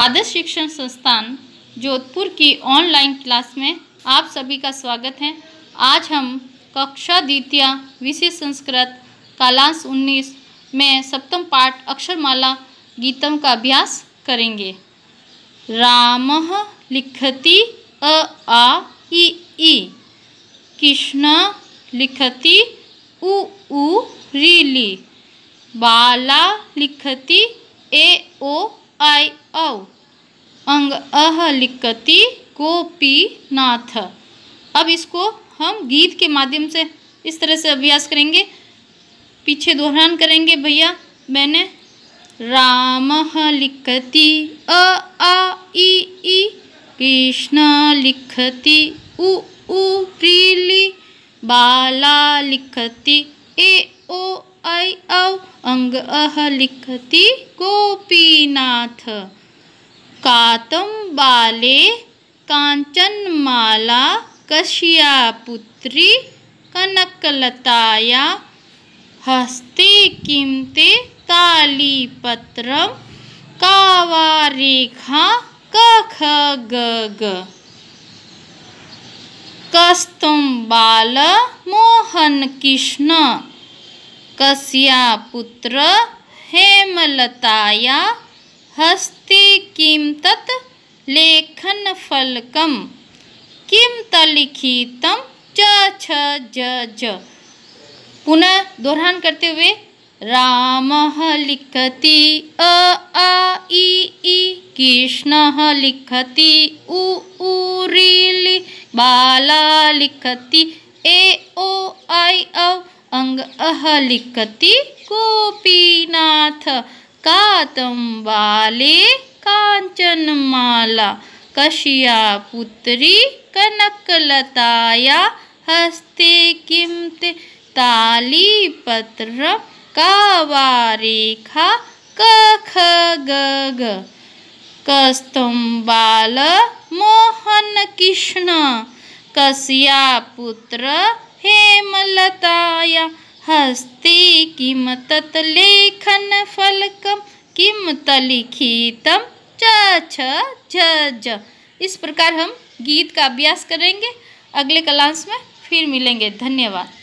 आदर्श शिक्षण संस्थान जोधपुर की ऑनलाइन क्लास में आप सभी का स्वागत है। आज हम कक्षा द्वितीय विषय संस्कृत कालांश 19 में सप्तम पाठ अक्षरमाला गीतम का अभ्यास करेंगे। राम लिखति अ, आ, इ ई कृष्ण लिखति उ उ रीली बाला लिखति ए, ओ आई औ अंग अह लिखति गोपीनाथ अब इसको हम गीत के माध्यम से इस तरह से अभ्यास करेंगे। पीछे दोहरान करेंगे, भैया, मैंने राम लिखति, अ, आ, इ ई कृष्ण लिखति, उ उ रीली बाला लिखति, ए, ओ ऐ औ अंग अह लिखति गोपीनाथ। कातं बाले काञ्चनमाला कश्या पुत्री कनकलताया। हस्ते किं ते तालीपत्रं कावारेखा कख ग ग कस्तुं बाल मोहन कृष्ण। कस्या पुत्र हेमलताया हस्ते किं तत् लेखनफलकं किं तलिखितं? च छ, ज ज। पुनः दोहरान करते हुए, राम लिखति, अ, आ, इ ई कृष्ण लिखति, उ उ रीली बाला लिखति, ए, ओ ऐ औ। अंग अह लिखति गोपीनाथ। कातं बाले काञ्चनमाला कश्या पुत्री कनकलताया। हस्ते किं ते तालीपत्र। कावारेखा कख ग ग बाल मोहन कृष्ण। कस्या पुत्र हेमलताया, हस्ते किं तत् लेखनफलकं किम तलिखितम च, छ, ज इस प्रकार हम गीत का अभ्यास करेंगे। अगले क्लास में फिर मिलेंगे। धन्यवाद।